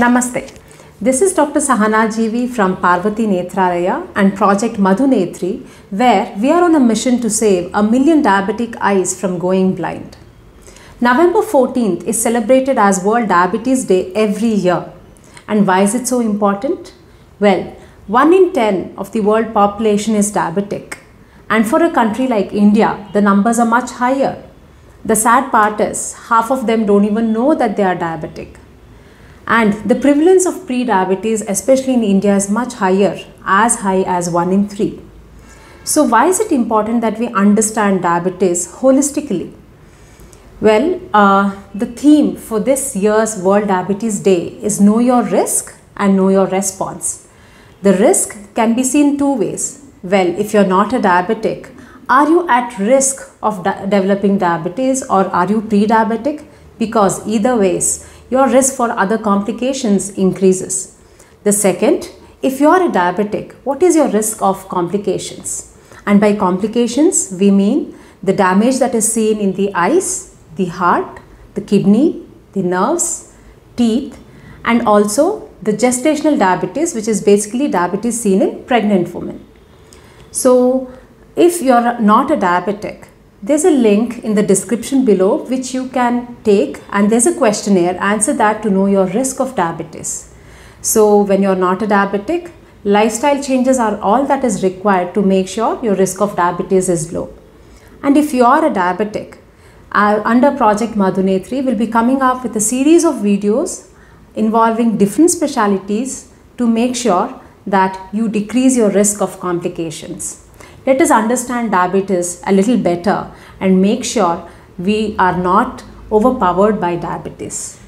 Namaste. This is Dr. Sahana G V from Parvati Nethralaya and Project Madhu Netri, where we are on a mission to save a million diabetic eyes from going blind. November 14th is celebrated as World Diabetes Day every year. And why is it so important? Well, 1 in 10 of the world population is diabetic. And for a country like India, the numbers are much higher. The sad part is, half of them don't even know that they are diabetic. And the prevalence of pre-diabetes, especially in India, is much higher, as high as 1 in 3. So why is it important that we understand diabetes holistically? Well, uh, the theme for this year's World Diabetes Day is Know Your Risk and Know Your Response. The risk can be seen two ways. Well, if you're not a diabetic, are you at risk of di- developing diabetes or are you pre-diabetic? Because either ways, your risk for other complications increases. The second, if you are a diabetic, what is your risk of complications? And by complications, we mean the damage that is seen in the eyes, the heart, the kidney, the nerves, teeth, and also the gestational diabetes, which is basically diabetes seen in pregnant women. So, if you're not a diabetic, there's a link in the description below which you can take, and there's a questionnaire. Answer that to know your risk of diabetes. So, when you're not a diabetic, lifestyle changes are all that is required to make sure your risk of diabetes is low. And if you are a diabetic, uh, under Project Madhunetri, will be coming up with a series of videos involving different specialities to make sure that you decrease your risk of complications. Let us understand diabetes a little better and make sure we are not overpowered by diabetes.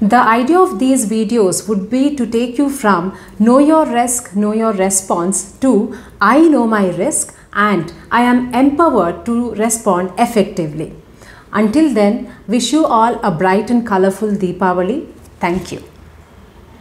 The idea of these videos would be to take you from know your risk, know your response to I know my risk and I am empowered to respond effectively. Until then, wish you all a bright and colorful Deepavali. Thank you.